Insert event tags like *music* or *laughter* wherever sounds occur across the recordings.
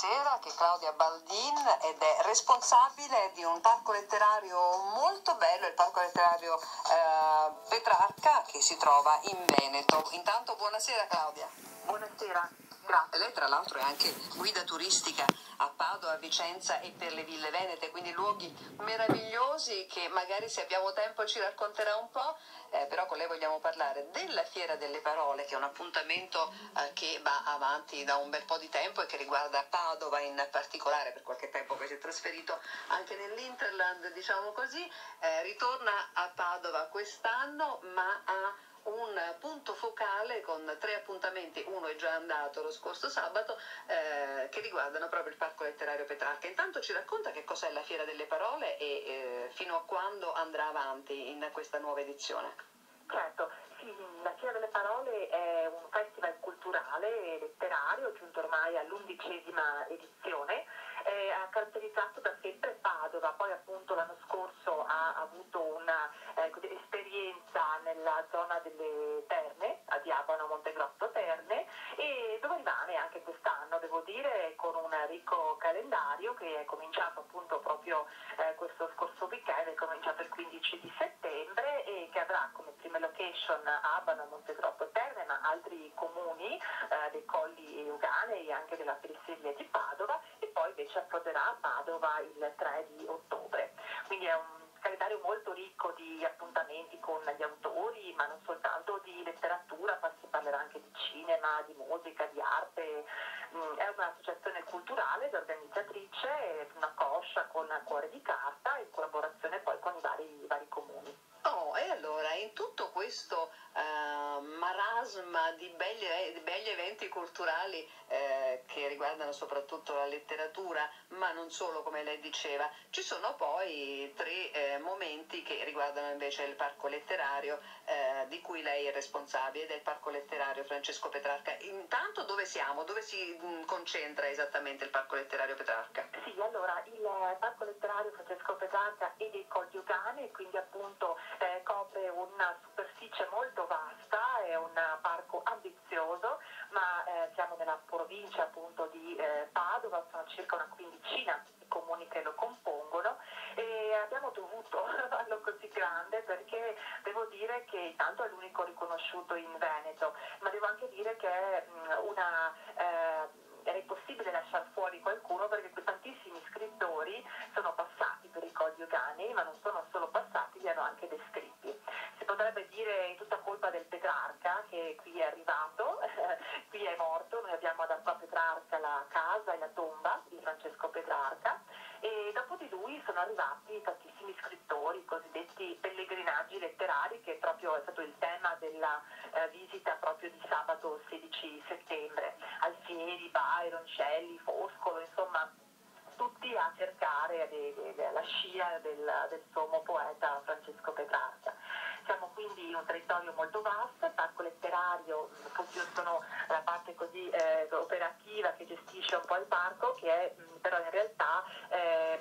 sera, che è Claudia Baldin ed è responsabile di un parco letterario molto bello, il parco letterario eh, Petrarca che si trova in Veneto. Intanto buonasera Claudia. Buonasera. Grazie. Lei tra l'altro è anche guida turistica a Padova, Vicenza e per le ville venete, quindi luoghi meravigliosi che magari se abbiamo tempo ci racconterà un po', eh, però con lei vogliamo parlare della Fiera delle Parole, che è un appuntamento eh, che va avanti da un bel po' di tempo e che riguarda Padova in particolare, per qualche tempo poi si è trasferito anche nell'Interland, diciamo così, eh, ritorna a Padova quest'anno ma ha un punto focale con tre appuntamenti, uno è già andato lo scorso sabato, eh, che riguardano proprio il Parco Letterario Petrarca. Intanto ci racconta che cos'è la Fiera delle Parole e eh, fino a quando andrà avanti in questa nuova edizione. Certo, sì, la Fiera delle Parole è un festival culturale e letterario giunto ormai all'undicesima edizione, eh, caratterizzato da sempre Padova, poi appunto l'anno scorso ha avuto un'esperienza eh, nella zona delle Terme, a Diabano, Montegrotto Terme, e dove rimane anche quest'anno, devo dire, con un ricco calendario che è cominciato appunto proprio eh, questo scorso weekend, è cominciato il 15 di settembre e che avrà come prime location Abano, Montegrotto Terme, ma altri comuni eh, dei Colli Euganei e anche della periferia di Padova e poi invece approderà a Padova il 3 di ottobre. Quindi è un calendario molto ricco di appuntamenti con gli autori, ma non soltanto di letteratura, ma si parlerà anche di cinema, di musica, di arte. Mm, è un'associazione culturale ed organizzatrice, una coscia con cuore di carta in collaborazione poi con i vari, i vari comuni. Allora in tutto questo uh, marasma di belli, di belli, eventi culturali eh, che riguardano soprattutto la letteratura, ma non solo come lei diceva, ci sono poi tre eh, momenti che riguardano invece il parco letterario eh, di cui lei è responsabile, del parco letterario Francesco Petrarca. Intanto dove siamo? Dove si mh, mm, concentra esattamente il parco letterario Petrarca? Sì, allora il parco letterario Francesco Petrarca è dei Colli Ugani, quindi appunto eh, copre una superficie molto vasta, è un parco ambizioso, ma eh, siamo nella provincia appunto di eh, Padova, sono circa una quindicina di comuni che lo compongono e abbiamo dovuto *laughs* farlo così grande perché devo dire che intanto è l'unico riconosciuto in Veneto, ma devo anche dire che è mh, una... Eh, era impossibile lasciare fuori qualcuno perché tantissimi scrittori sono passati per i Colli Ogani, ma non sono solo potrebbe dire tutta colpa del Petrarca che qui è arrivato, *laughs* qui è morto, noi abbiamo ad Acqua Petrarca la casa e la tomba di Francesco Petrarca e dopo di lui sono arrivati tantissimi scrittori, cosiddetti pellegrinaggi letterari, che proprio è stato il tema della eh, visita proprio di sabato 16 settembre. Alfieri, Byron, Shelley, Foscolo, insomma tutti a cercare de, de, de, la scia del, del sommo poeta Francesco Petrarca. Un territorio molto vasto, il parco letterario, io sono la parte così eh, operativa che gestisce un po' il parco, che è però in realtà ehm,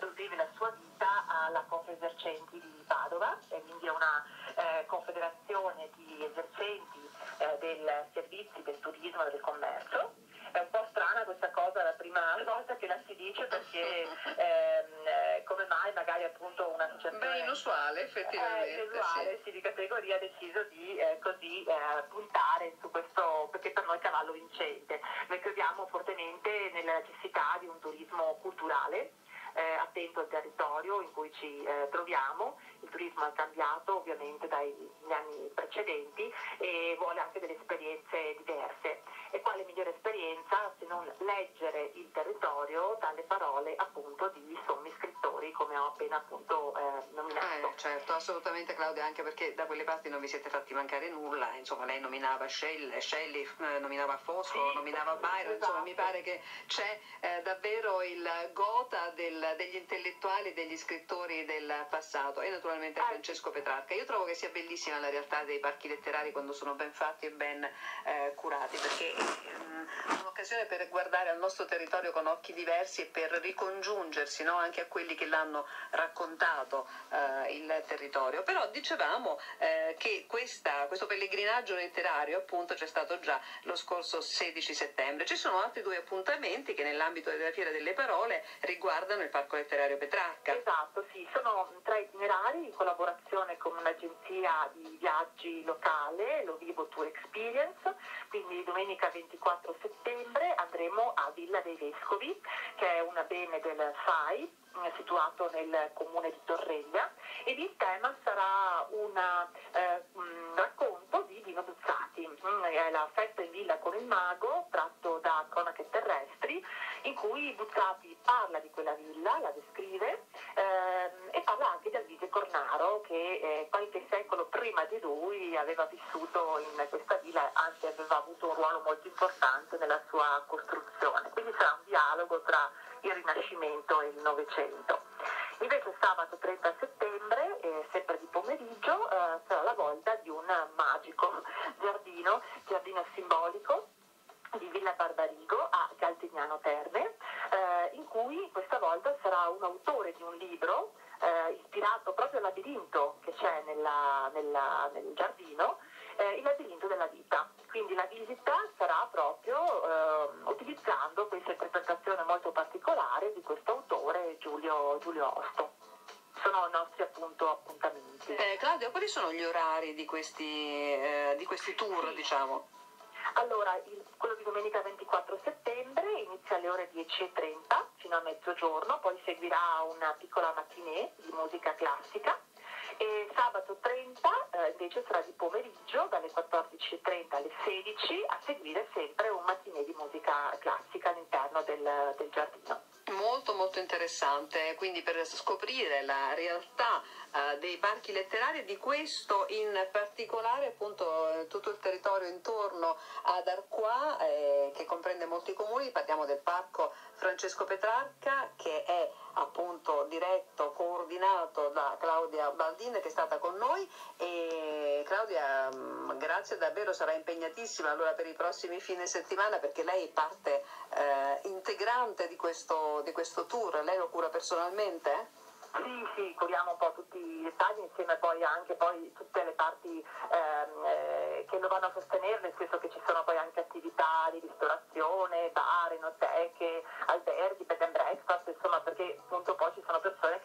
eh, deve la sua vita alla Confesercenti di Padova, e quindi è una eh, confederazione di esercenti eh, dei servizi del turismo del commercio è un po' strana questa cosa la prima volta che la si dice perché ehm, eh, come mai magari appunto un'associazione Beh, inusuale effettivamente eh, inusuale, sì. sì. di categoria ha deciso di eh, così eh, puntare su questo perché per noi è cavallo vincente noi crediamo fortemente nella necessità di un turismo culturale eh, attento al territorio in cui ci eh, troviamo, il turismo è cambiato ovviamente dagli anni precedenti e vuole anche delle esperienze diverse. Esperienza se non leggere il territorio dalle parole appunto di come ho appena appunto eh, nominato. Eh, certo, assolutamente Claudia, anche perché da quelle parti non vi siete fatti mancare nulla, insomma lei nominava Shelley, Shelley eh, nominava Fosco, sì, nominava Byron, esatto. insomma mi pare che c'è eh, davvero il gota del degli intellettuali, degli scrittori del passato e naturalmente ah. Francesco Petrarca. Io trovo che sia bellissima la realtà dei parchi letterari quando sono ben fatti e ben eh, curati perché è un'occasione un'occasione per guardare al nostro territorio con occhi diversi e per ricongiungersi no? anche a quelli che l'hanno raccontato eh, il territorio. Però dicevamo eh, che questa, questo pellegrinaggio letterario appunto c'è stato già lo scorso 16 settembre. Ci sono altri due appuntamenti che nell'ambito della Fiera delle Parole riguardano il Parco Letterario Petrarca. Esatto, sì, sono tre itinerari in collaborazione con un'agenzia di viaggi locale, lo Vivo Tour Experience, quindi domenica 24 settembre andremo a Villa dei Vescovi, che è una bene del FAI, situato nel comune di Torreglia, ed il tema sarà un eh, racconto di Dino Buzzati, mm, è la festa in villa con il mago, tratto da cronache terrestri, in cui Buzzati parla di quella villa, la descrive, ehm, e parla anche di Alvise Cornaro, che eh, qualche secolo prima di lui aveva vissuto in questa villa, anzi aveva avuto un ruolo molto importante nella sua costruzione. Quindi sarà un dialogo tra il Rinascimento e il Novecento. Invece sabato 30 settembre, eh, sempre di pomeriggio, eh, sarà la volta di un magico giardino, giardino simbolico di Villa Barbarigo a Galtignano Terme, eh, in cui questa volta sarà un autore di un libro eh, ispirato proprio al labirinto che c'è nella, nella, nel giardino, eh, il labirinto della vita. Quindi la visita sarà proprio utilizzando questa interpretazione molto particolare di questo autore Giulio, Giulio Osto. Sono i nostri appunto appuntamenti. Eh, Claudia, quali sono gli orari di questi, eh, di questi tour, sì. diciamo? Allora, il, quello di domenica 24 settembre inizia alle ore 10.30 fino a mezzogiorno, poi seguirà una piccola matinée di musica classica e sabato 30 eh, invece sarà di pomeriggio dalle 14.30 alle 16 a seguire sempre un mattinè di musica classica all'interno del, del giardino. Molto molto interessante, quindi per scoprire la realtà uh, dei parchi letterari, di questo in particolare appunto tutto il territorio intorno ad Arqua eh, che comprende molti comuni, parliamo del parco Francesco Petrarca che è appunto diretto, coordinato da Claudia Baldin che è stata con noi. E Claudia mm, grazie davvero sarà impegnatissima allora per i prossimi fine settimana perché lei è parte eh, integrante di questo, di questo tour, lei lo cura personalmente? Sì, sì, curiamo un po' tutti i dettagli insieme poi anche poi tutte le parti ehm, eh, che lo vanno a sostenere, nel senso che ci sono poi anche attività di ristorazione, bar, enoteche, alberghi, bed and breakfast, insomma perché appunto poi ci sono persone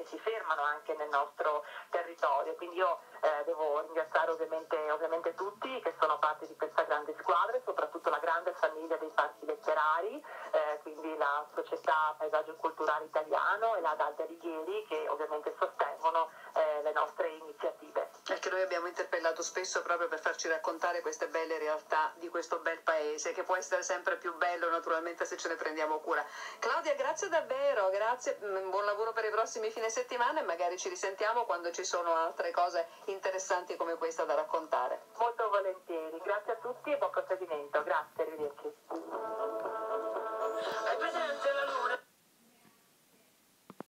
fermano anche nel nostro territorio. Quindi io eh, devo ringraziare ovviamente, ovviamente, tutti che sono parte di questa grande squadra e soprattutto la grande famiglia dei parchi letterari, eh, quindi la Società Paesaggio Culturale Italiano e la Dalda Righieri che ovviamente sostengono eh, le nostre iniziative noi abbiamo interpellato spesso proprio per farci raccontare queste belle realtà di questo bel paese, che può essere sempre più bello naturalmente se ce ne prendiamo cura. Claudia, grazie davvero, grazie, mm, buon lavoro per i prossimi fine settimana e magari ci risentiamo quando ci sono altre cose interessanti come questa da raccontare. Molto volentieri, grazie a tutti e buon proseguimento, grazie, arrivederci.